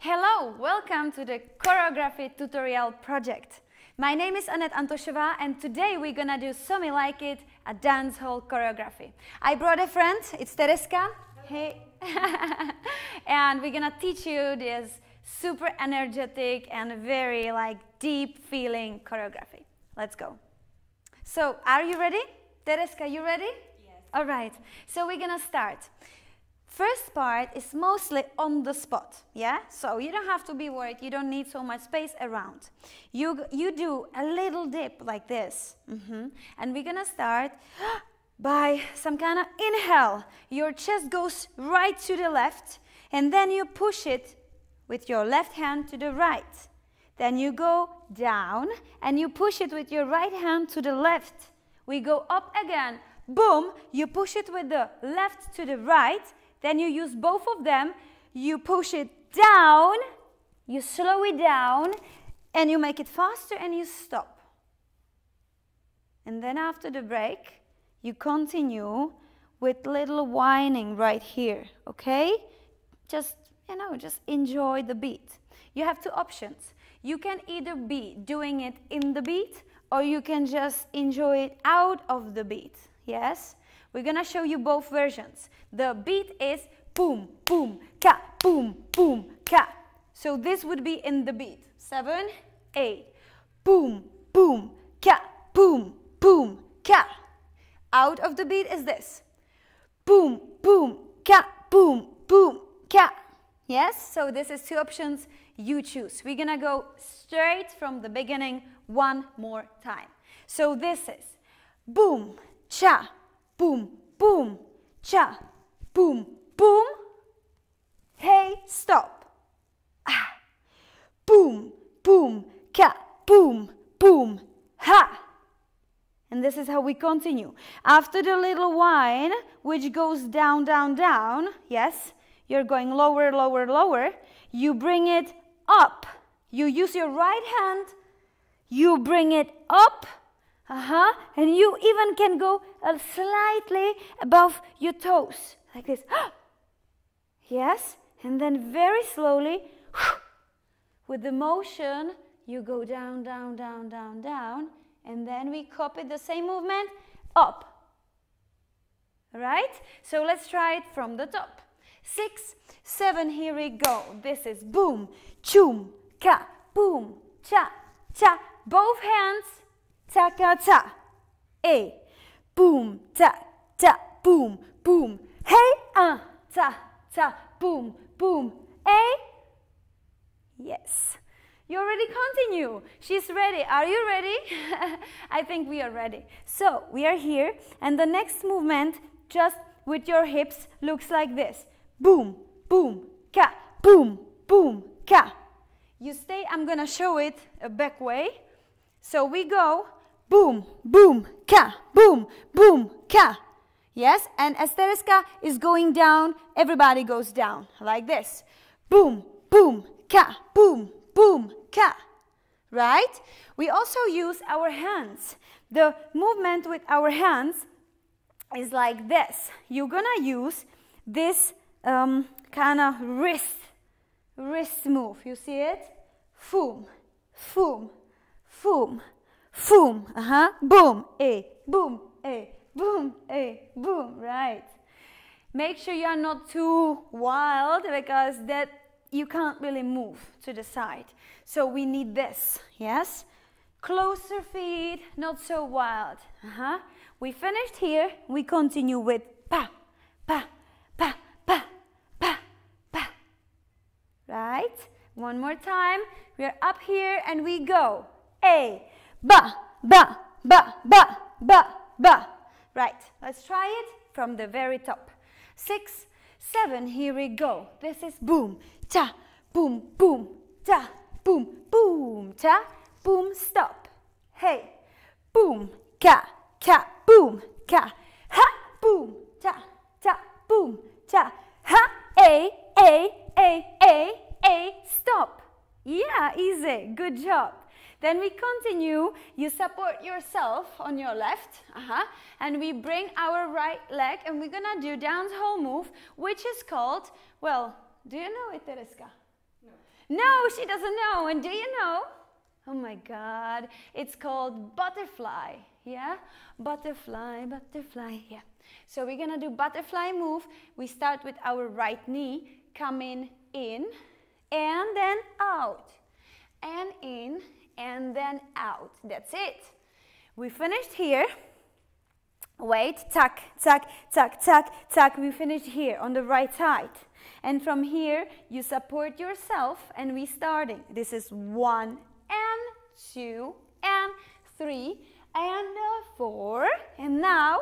Hello, welcome to the choreography tutorial project. My name is Anet Antosova and today we're gonna do So Mi Like It, a dance hall choreography. I brought a friend, it's Tereska. Hey. and we're gonna teach you this super energetic and very like deep feeling choreography. Let's go. So, are you ready? Tereska, you ready? Yes. All right. So we're gonna start. First part is mostly on the spot, yeah? So you don't have to be worried, you don't need so much space around. You, you do a little dip like this. Mm -hmm. And we're gonna start by some kind of inhale. Your chest goes right to the left, and then you push it with your left hand to the right. Then you go down, and you push it with your right hand to the left. We go up again. Boom, you push it with the left to the right, then you use both of them, you push it down, you slow it down, and you make it faster and you stop. And then after the break, you continue with little whining right here, okay? Just, you know, just enjoy the beat. You have two options. You can either be doing it in the beat or you can just enjoy it out of the beat, yes? We're gonna show you both versions. The beat is boom, boom, ka, boom, boom, ka. So this would be in the beat. Seven, eight. Boom, boom, ka, boom, boom, ka. Out of the beat is this. Boom, boom, ka, boom, boom, ka. Yes, so this is two options you choose. We're gonna go straight from the beginning one more time. So this is boom, cha, boom, boom, cha, boom, boom. Hey, stop. Ah. Boom, boom, ka, boom, boom, ha. And this is how we continue. After the little whine, which goes down, down, down, yes, you're going lower, lower, lower, you bring it up. You use your right hand, you bring it up, uh-huh. And you even can go uh, slightly above your toes, like this. yes. And then very slowly, with the motion, you go down, down, down, down, down. And then we copy the same movement up. Right? So let's try it from the top. Six, seven, here we go. This is boom, choom, ka, boom, cha, cha. Both hands ta ka ta. A. Boom, ta, ta, boom, boom. Hey, uh, ta, ta, boom, boom. A. Yes. You already continue. She's ready. Are you ready? I think we are ready. So we are here, and the next movement, just with your hips, looks like this. Boom, boom, ka, boom, boom, ka. You stay, I'm gonna show it a back way. So we go boom, boom, ka, boom, boom, ka. Yes, and as Tereska is going down, everybody goes down like this. Boom, boom, ka, boom, boom, ka. Right? We also use our hands. The movement with our hands is like this. You're gonna use this um, kind of wrist, wrist move. You see it? Foom, foom, foom, Boom, uh-huh, boom, a, boom, a, boom, a, boom, right. Make sure you are not too wild because that you can't really move to the side. So we need this, yes? Closer feet, not so wild. Uh-huh. We finished here, we continue with pa, pa, pa, pa, pa, pa. Right? One more time. We are up here and we go. A, ba, ba, ba, ba, ba, ba. Right, let's try it from the very top. Six, seven, here we go. This is boom, ta, boom, boom, ta, boom, boom, ta, boom, stop. Hey, boom, ka, ka, boom, ka, ha, boom, ta, ta, boom, ta, ha, a, a, a, a, a, stop. Yeah, easy, good job. Then we continue, you support yourself on your left, uh -huh, and we bring our right leg and we're gonna do dance hall move, which is called, well, do you know it, Tereska? No. no, she doesn't know. And do you know? Oh my God, it's called butterfly. Yeah? Butterfly, butterfly. Yeah. So we're gonna do butterfly move. We start with our right knee coming in and then out. And in and then out. That's it. We finished here. Wait, tuck, tuck, tuck, tuck, tuck. We finished here on the right side. And from here, you support yourself and we starting. This is one and two and three and four. And now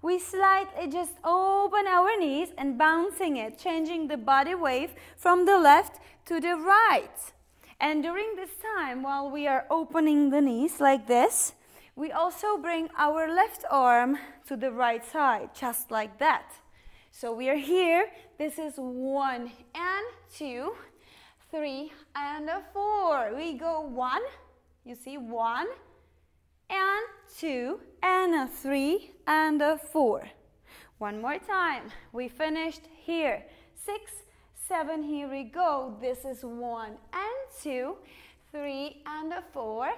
we slightly eh, just open our knees and bouncing it, changing the body wave from the left to the right. And during this time, while we are opening the knees like this, we also bring our left arm to the right side, just like that. So we are here. This is one and two, three and four. We go one, you see, one and two and a three and a four. One more time. We finished here. Six, seven, here we go. This is one and two, three and a four,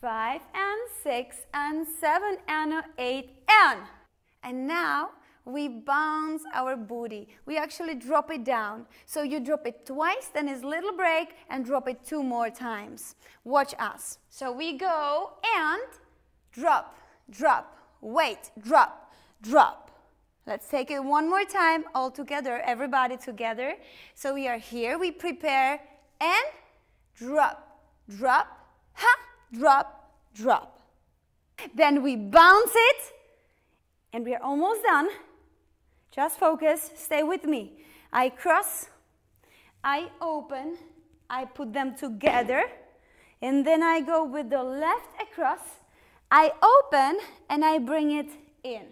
five and six and seven and a eight and. And now we bounce our booty. We actually drop it down. So you drop it twice, then it's little break and drop it two more times. Watch us. So we go and drop, drop, wait, drop, drop. Let's take it one more time all together, everybody together. So we are here, we prepare and drop, drop, ha, drop, drop. Then we bounce it and we are almost done. Just focus, stay with me. I cross, I open, I put them together, and then I go with the left across I open and I bring it in.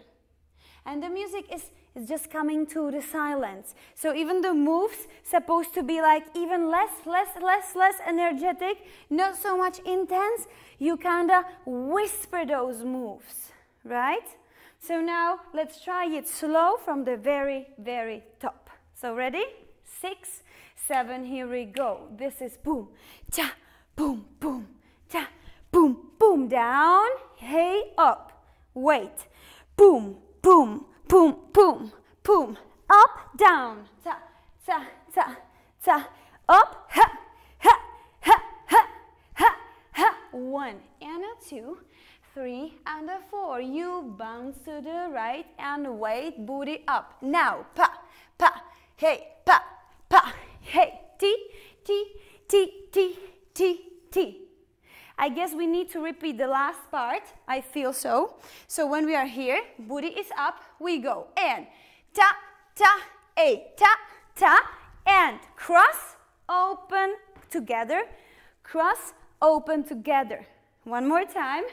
And the music is, is just coming to the silence. So even the moves supposed to be like even less, less, less, less energetic, not so much intense. You kind of whisper those moves, right? So now let's try it slow from the very, very top. So ready? Six, seven, here we go. This is boom, cha, boom, boom, cha, boom, boom, down, hey, up, wait, boom, boom, boom, boom, boom, up, down, ta, ta, ta, ta, up, ha, ha, ha, ha, ha, ha, one, and a two, three, and a four. You bounce to the right and wait, booty up. Now, pa, pa, hey, pa, pa, hey, t, t, t, t, t, t. I guess we need to repeat the last part. I feel so. So when we are here, booty is up, we go. And ta, ta, a, ta, ta, and cross, open, together. Cross, open, together. One more time.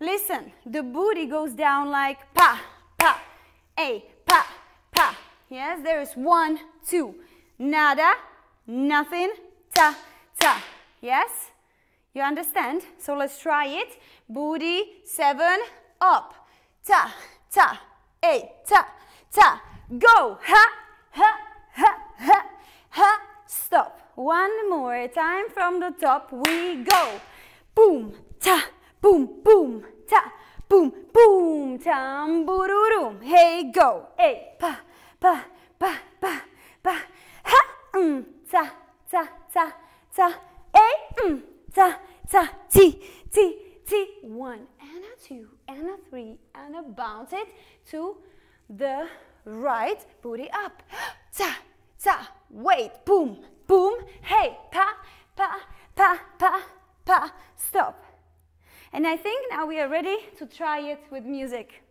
Listen, the booty goes down like pa, pa, a, pa, pa. Yes, there is one, two. Nada, nothing, ta, ta. Yes? You understand? So let's try it. Booty, seven, up. Ta, ta, eight, ta, ta. Go. Ha, ha, ha, ha, ha. Stop. One more time from the top. We go. Boom, ta, boom, boom, ta, boom, boom, tam, boo Hey, go. Hey, pa, pa, pa, pa, pa. Ha, mm, ta, ta, ta, ta. Hey, mm ta, ta, ti, ti, ti. One and a two and a three and a bounce it to the right. Booty up. Ta, ta. Wait. Boom, boom. Hey, pa, pa, pa, pa, pa. Stop. And I think now we are ready to try it with music.